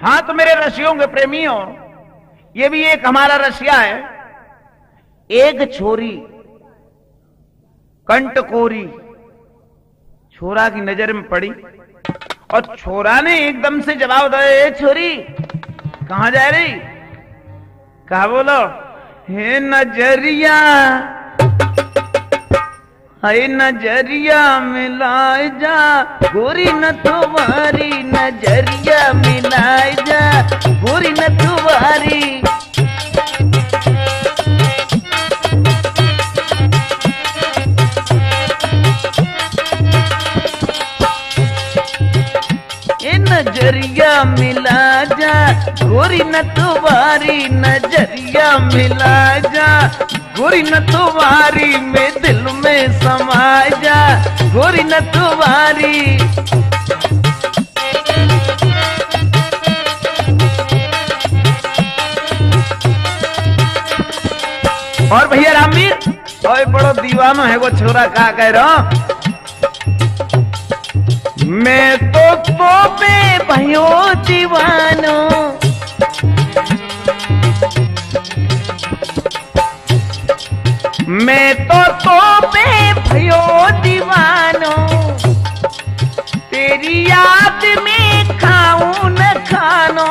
हाँ तो मेरे रसियों के प्रेमियों, ये भी एक हमारा रसिया है। एक छोरी कंटकोरी छोरा की नज़र में पड़ी। और छोरा ने एकदम से जवाब दिया छोरी, कहा जा रही? कहा बोलो हे नज़रिया है नज़रिया मिलाए जा, गोरी न तुम्हारी नज़रिया मिलाए जा, गोरी न तुम्हारी। नज़रिया मिला जा, गोरी न तुम्हारी नज़रिया मिला जा गोरी न तुम्हारी में दिल में समा जा गोरी न तुम्हारी। और भैया रामवीर और बड़ो दीवानो है वो छोरा कहा कह रहा मैं तो तो पे भयो दीवानो। मैं तो तो पे भयो दीवानो। तेरी याद में खाऊं न खानो।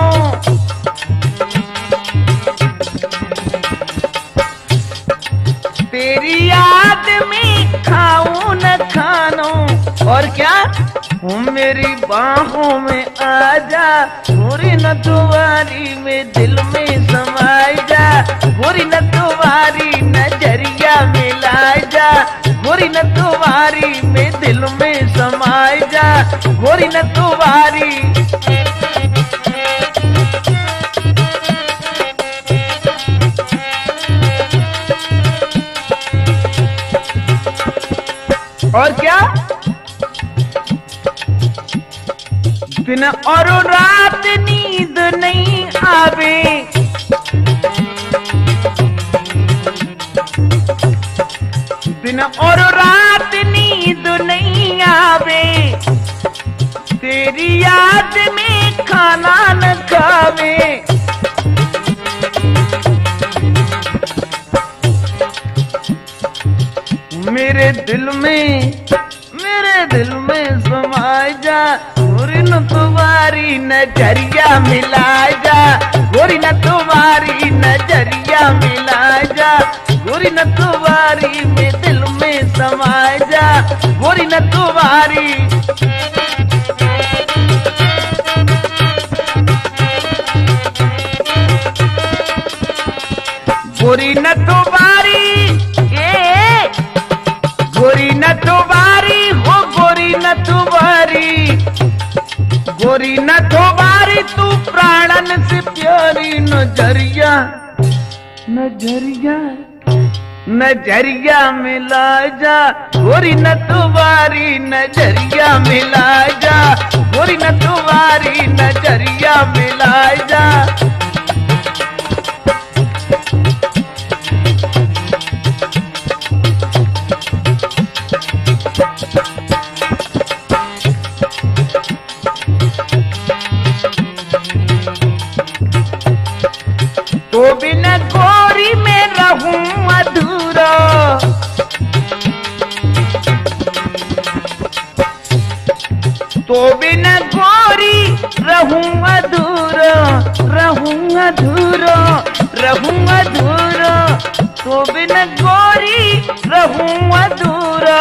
तेरी याद में खाऊं न खानो। और क्या हूँ मेरी बाहों में आ जा गोरी न तुम्हारी में दिल में समाए जा गोरी न तुम्हारी नज़रिया में मिला जा गोरी न तुम्हारी में दिल में समाए जा गोरी न तुम्हारी और क्या? दिन और रात नींद नहीं आवे। दिन और रात नींद नहीं आवे। तेरी याद में खाना न खावे। मेरे दिल में, मेरे दिल में समाए जा न तुम्हारी नज़रिया मिला जा गोरी न तुम्हारी नज़रिया मिला जा गोरी न तुम्हारी में दिल में समाए जा गोरी न तुम्हारी गोरी न तुम्हारी गोरी न थोबारी तू प्राणन से प्यारी नज़रिया। नज़रिया नज़रिया मिला जा गोरी न तुम्हारी नज़रिया मिला जा। गोरी न तुम्हारी नज़रिया मिला जा। गोरी में रहूँ अधूरा। तो बिना गोरी रहूँ अधूरा रहूँ अधूरा रहूँ अधूरा। तो बिना गोरी रहूँ अधूरा।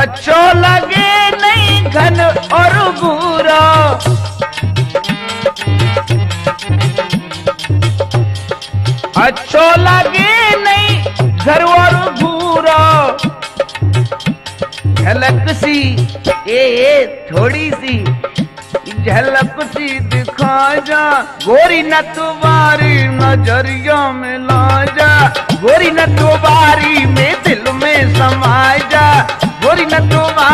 अच्छो लगे नहीं घन और बुरा। झलक सी ए, ए थोड़ी सी झलक सी दिखा जा। गोरी न तुम्हारी नज़रिया में ला जा। गोरी न तुम्हारी में दिल में समा जा। गोरी न तुम्हारी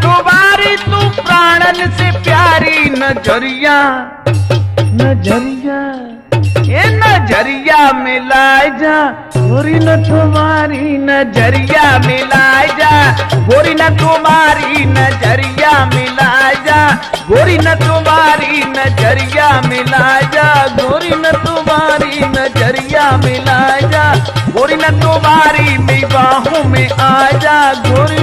तुम्हारी तू प्राणन से प्यारी नज़रिया नज़रिया, ये नज़रिया मिला जा। गोरी न तुम्हारी नज़रिया मिला जा। गोरी न तुम्हारी नज़रिया मिला जा। गोरी न तुम्हारी नज़रिया मिला जा। गोरी न तुम्हारी नज़रिया मिला जा। गोरी न तुम्हारी मेरी बाहों में आ जा। गोरी